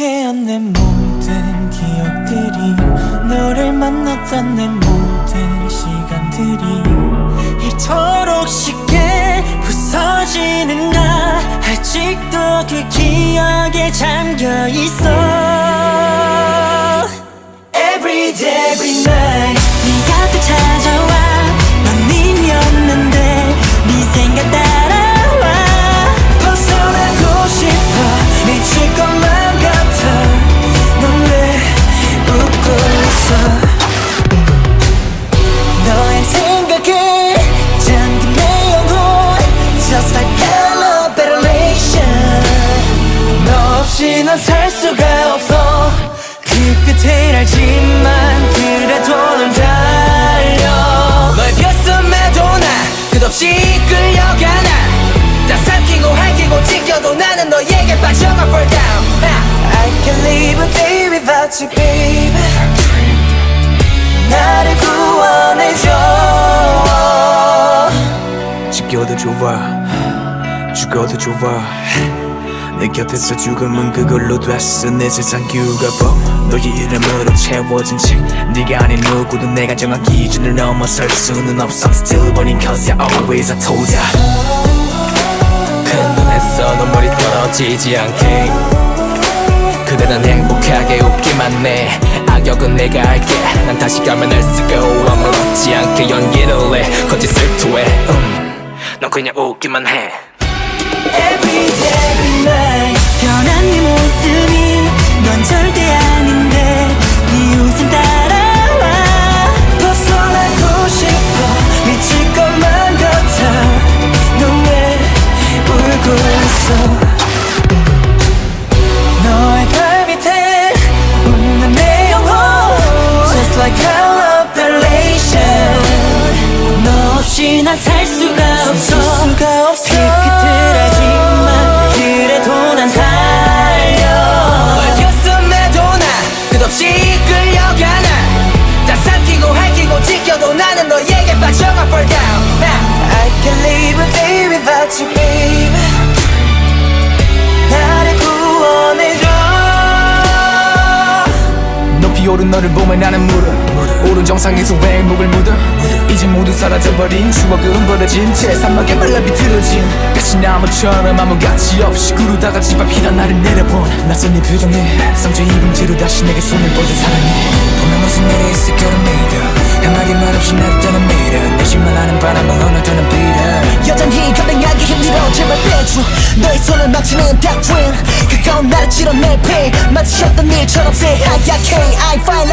스쳤던 내 모든 기억들이 너를 만났던 내 모든 시간들이 이토록 쉽게 부서지는 나. 아직도 그 기억에 잠겨 있어. Every day, every night 없이 난 살 수가 없어. 그 끝을 알지만 그래도 넌 달려. 너의 벼슴에도 나 끝없이 끌려가 나다 삼키고 핥히고 찢겨도 나는 너에게 빠져가 fall down. I can't live a day without you baby. 나를 구원해줘. 지겨도 좋아. 죽어도 좋아 내 곁에서 죽음은 그걸로 됐어. 내 세상 규가법 너의 이름으로 채워진 책. 네가 아닌 누구도 내가 정한 기준을 넘어설 수는 없어. Still burning cause I always I told ya 큰 눈에서 눈물이 떨어지지 않게. 그대는 행복하게 웃기만 해. 악역은 내가 할게. 난 다시 가면 할 수가 아무렇지 않게 연기를 해. 거짓을 토해. 음, 넌 그냥 웃기만 해 있어. 너의 발 밑에 웃는 내 영혼. Just 너 없이 난 살 수가 없어 오른 너를 보면 나는 물어. 오른 정상에서 왜 목을 묻어? 이제 모두 사라져버린 추억은 버려진 채 사막에 말라 비틀어진 가시나무처럼 아무 가치 없이 구르다가 집 앞이란 나를 내려본 낯선 네 표정에 상처 입은 채로 다시 내게 손을 뻗은 사랑해 보면 무슨 일이 있을 거라 믿어 한마디 말 없이 나를 떠나밀어 내 실망하는 바람을 너의 손을 막치는 닥트윈 그건 나를 찔러낼 pain 마치 어떤 일처럼 새하얗게 I fight